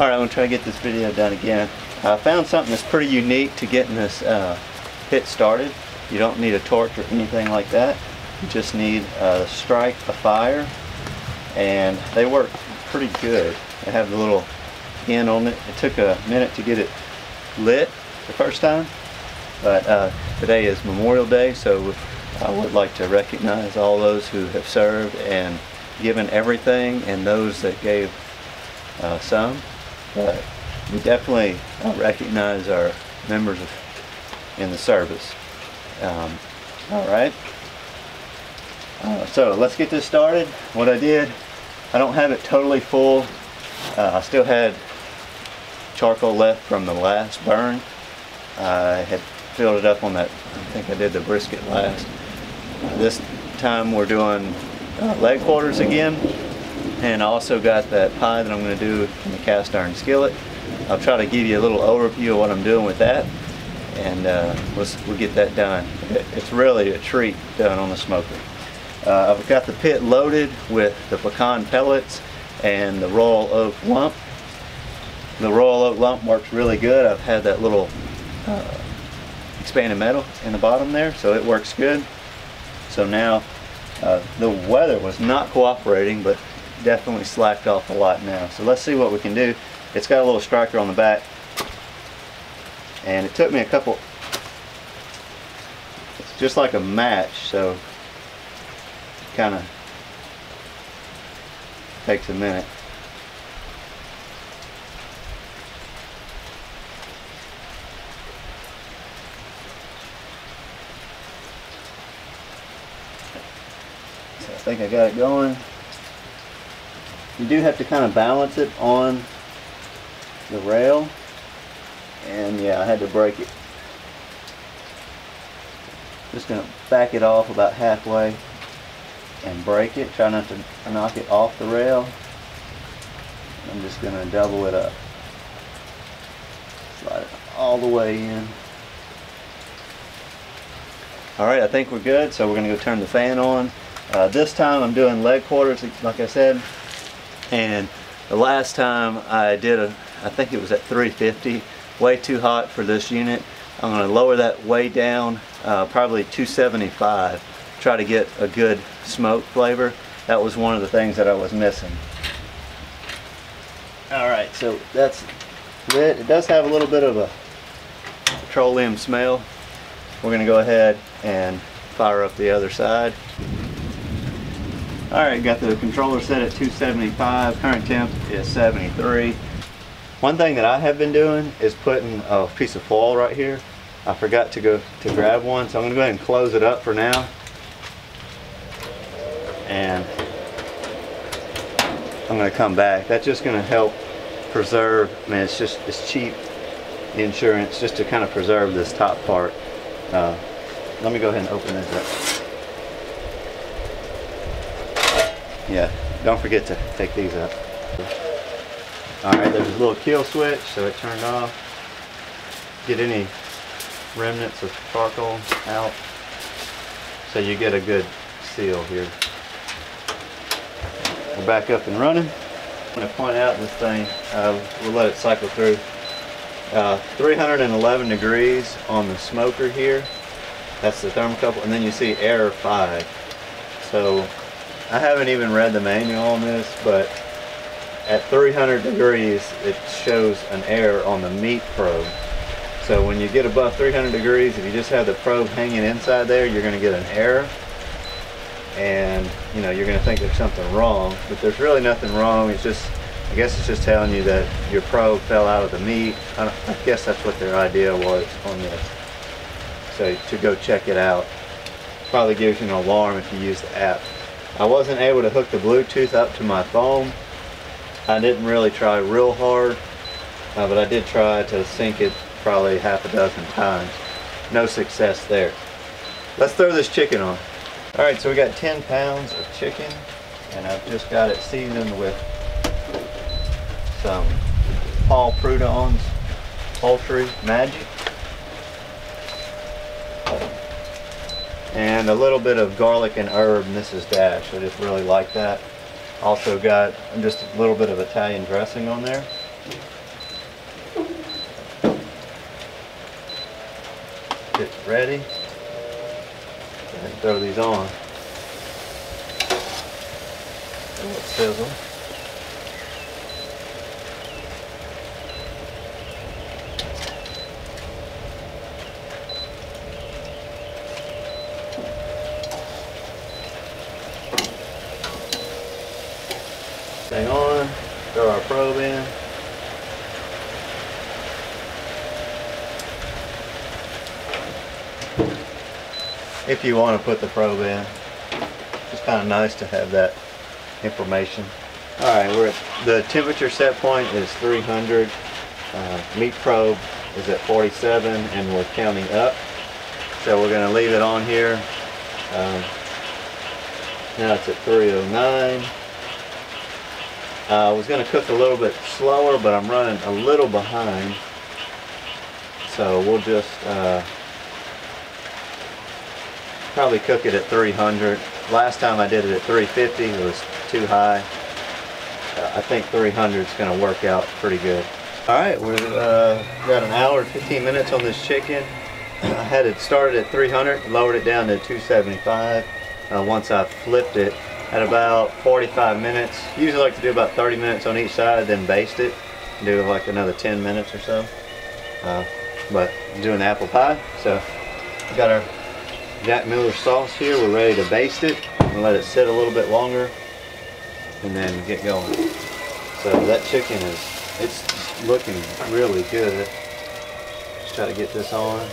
Alright, I'm going to try to get this video done again. I found something that's pretty unique to getting this uh, pit started. You don't need a torch or anything like that. You just need a strike, a fire, and they work pretty good. They have the little pin on it. It took a minute to get it lit the first time, but uh, today is Memorial Day, so I would like to recognize all those who have served and given everything and those that gave uh, some. But we definitely uh, recognize our members of, in the service. Um, all right. Uh, so let's get this started. What I did, I don't have it totally full. Uh, I still had charcoal left from the last burn. I had filled it up on that, I think I did the brisket last. This time we're doing uh, leg quarters again. And I also got that pie that I'm going to do in the cast iron skillet. I'll try to give you a little overview of what I'm doing with that. And uh, we'll, we'll get that done. It's really a treat done on the smoker. Uh, I've got the pit loaded with the pecan pellets and the royal oak lump. The royal oak lump works really good. I've had that little uh, expanded metal in the bottom there, so it works good. So now uh, the weather was not cooperating, but definitely slacked off a lot now. So let's see what we can do. It's got a little striker on the back, and it took me a couple, it's just like a match, so kind of takes a minute. So I think I got it going. You do have to kind of balance it on the rail. And yeah, I had to break it. Just going to back it off about halfway and break it. Try not to knock it off the rail. I'm just going to double it up. Slide it all the way in. Alright, I think we're good, so we're going to go turn the fan on. Uh, this time I'm doing leg quarters, like I said, and the last time I did a, I think it was at 350, way too hot for this unit. I'm going to lower that way down, uh, probably 275, try to get a good smoke flavor. That was one of the things that I was missing. Alright, so that's it. It does have a little bit of a petroleum smell. We're going to go ahead and fire up the other side. Alright, got the controller set at 275. Current temp is 73. One thing that I have been doing is putting a piece of foil right here. I forgot to go to grab one, so I'm going to go ahead and close it up for now. And I'm going to come back. That's just going to help preserve, I mean it's just, it's cheap insurance just to kind of preserve this top part. Uh, let me go ahead and open this up. Yeah, don't forget to take these up. Alright, there's a little kill switch, so it turned off. Get any remnants of charcoal out so you get a good seal here. We're back up and running. I'm going to point out this thing, uh, we'll let it cycle through. Uh, 311 degrees on the smoker here. That's the thermocouple, and then you see error 5. So I haven't even read the manual on this, but at 300 degrees, it shows an error on the meat probe. So when you get above 300 degrees, if you just have the probe hanging inside there, you're going to get an error. And, you know, you're going to think there's something wrong, but there's really nothing wrong. It's just, I guess it's just telling you that your probe fell out of the meat. I, I guess that's what their idea was on this. So to go check it out. Probably gives you an alarm if you use the app. I wasn't able to hook the Bluetooth up to my phone. I didn't really try real hard, uh, but I did try to sync it probably half a dozen times. No success there. Let's throw this chicken on. All right, so we got 10 pounds of chicken, and I've just got it seasoned with some Paul Prudhomme's Poultry Magic. And a little bit of garlic and herb Mrs. Dash. I just really like that. Also got just a little bit of Italian dressing on there. Get ready. And throw these on. Little sizzle. Thing on, throw our probe in. If you want to put the probe in, it's kind of nice to have that information. All right, we're at, the temperature set point is 300. Uh, meat probe is at 47 and we're counting up. So we're going to leave it on here. Um, now it's at 309. Uh, I was going to cook a little bit slower, but I'm running a little behind. So we'll just uh, probably cook it at 300. Last time I did it at 350, it was too high. Uh, I think 300 is going to work out pretty good. All right, we've uh, got an hour and 15 minutes on this chicken. I had it started at 300, lowered it down to 275. Uh, once I flipped it at about 45 minutes. Usually like to do about 30 minutes on each side, then baste it. Do like another 10 minutes or so. Uh, but doing apple pie, so we got our Jack Miller sauce here. We're ready to baste it and let it sit a little bit longer and then get going. So that chicken is, it's looking really good. Just try to get this on.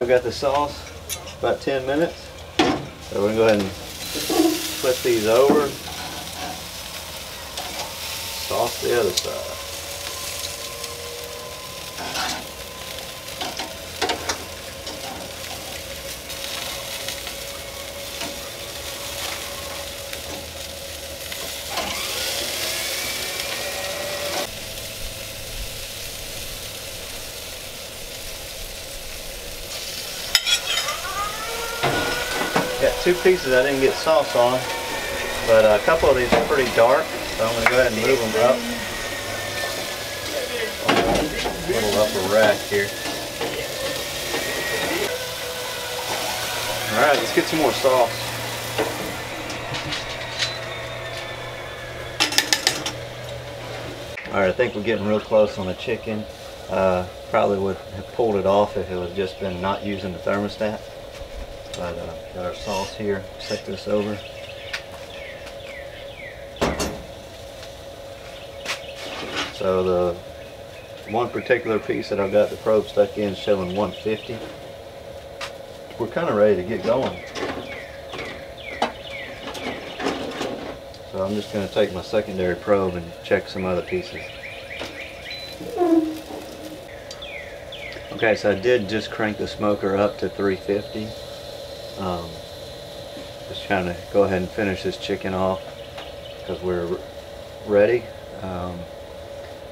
We got the sauce, about 10 minutes. So we're gonna go ahead and flip these over. Sauce the other side. Got two pieces I didn't get sauce on, but a couple of these are pretty dark, so I'm going to go ahead and move them up. A Little upper rack here. Alright, let's get some more sauce. Alright, I think we're getting real close on the chicken. Uh, probably would have pulled it off if it was just been not using the thermostat. But uh, got our sauce here. Set this over. So the one particular piece that I've got the probe stuck in is showing 150. We're kind of ready to get going. So I'm just going to take my secondary probe and check some other pieces. Okay, so I did just crank the smoker up to 350. Um, just trying to go ahead and finish this chicken off because we're ready. Um,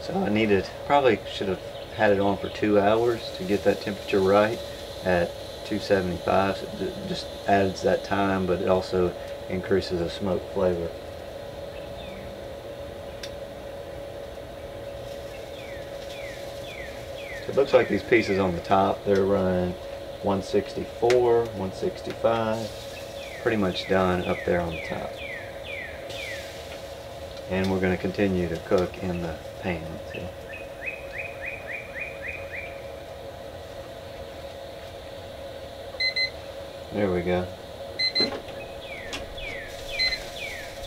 so I needed, probably should have had it on for two hours to get that temperature right at 275. So it just adds that time, but it also increases the smoke flavor. It looks like these pieces on the top, they're running 164, 165, pretty much done up there on the top. And we're going to continue to cook in the pan. There we go.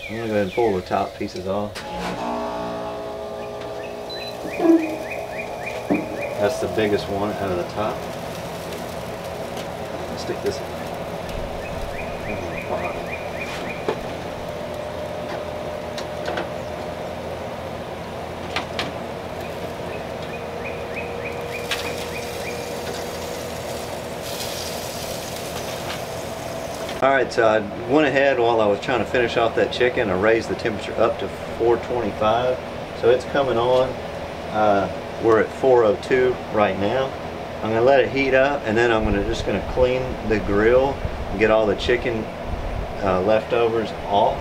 I'm going to go ahead and pull the top pieces off. That's the biggest one out of the top. Stick this. Alright, so I went ahead while I was trying to finish off that chicken. I raised the temperature up to 425. So it's coming on. Uh, we're at 402 right now. I'm to let it heat up and then I'm gonna, just to clean the grill and get all the chicken uh, leftovers off